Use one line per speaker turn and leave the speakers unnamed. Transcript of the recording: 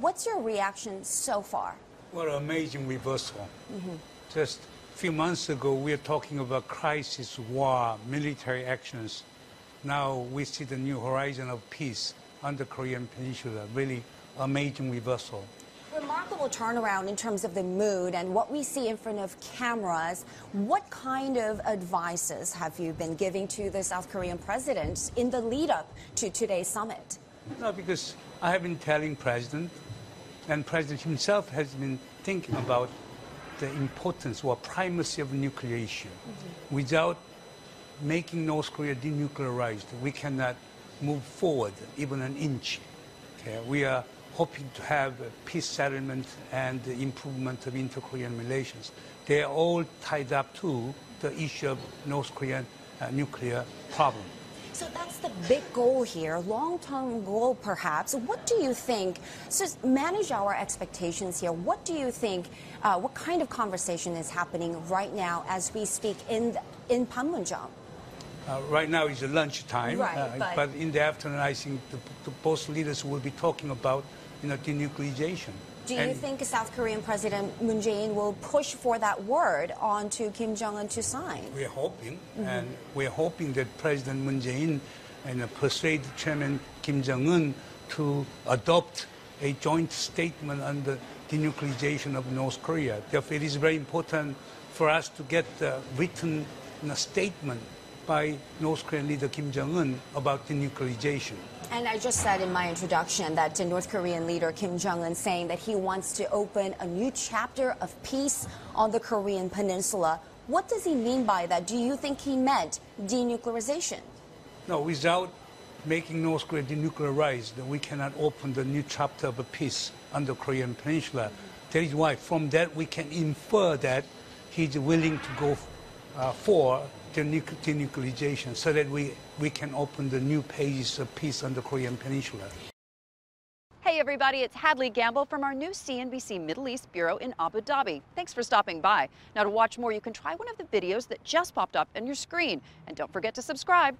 What's your reaction so far?
What an amazing reversal. Mm-hmm. Just a few months ago, we were talking about crisis, war, military actions. Now we see the new horizon of peace on the Korean Peninsula. Really amazing reversal.
Remarkable turnaround in terms of the mood and what we see in front of cameras. What kind of advices have you been giving to the South Korean president in the lead up to today's summit?
No, because I have been telling President, and President himself has been thinking about the importance or primacy of nuclear issue. Without making North Korea denuclearized, we cannot move forward even an inch. Okay? We are hoping to have a peace settlement and the improvement of inter-Korean relations. They are all tied up to the issue of North Korean uh, nuclear problem.
So that's the big goal here, long-term goal perhaps. What do you think? So manage our expectations here. What do you think? Uh, what kind of conversation is happening right now as we speak in in Panmunjom?
Uh, right now is lunchtime,
Right,
uh,
but-
in the afternoon, I think the, the both leaders will be talking about, you know, denuclearization.
Do you
And
think South Korean President Moon Jae-in will push for that word onto Kim Jong-un to sign?
We're hoping,
Mm-hmm.
and we're hoping that President Moon Jae-in and uh, persuade Chairman Kim Jong-un to adopt a joint statement on the denuclearization of North Korea. Therefore, it is very important for us to get the written you statement by North Korean leader Kim Jong-un about denuclearization.
And I just said in my introduction that the North Korean leader Kim Jong un saying that he wants to open a new chapter of peace on the Korean peninsula. What does he mean by that? Do you think he meant denuclearization?
No, without making North Korea denuclearized, we cannot open the new chapter of peace on the Korean Peninsula. That is why, from that, we can infer that he's willing to go uh, for denuclearization so that we, we can open the new pages of peace on the Korean Peninsula.
Hey everybody, it's Hadley Gamble from our new CNBC Middle East Bureau in Abu Dhabi. Thanks for stopping by. Now to watch more, you can try one of the videos that just popped up on your screen. And don't forget to subscribe.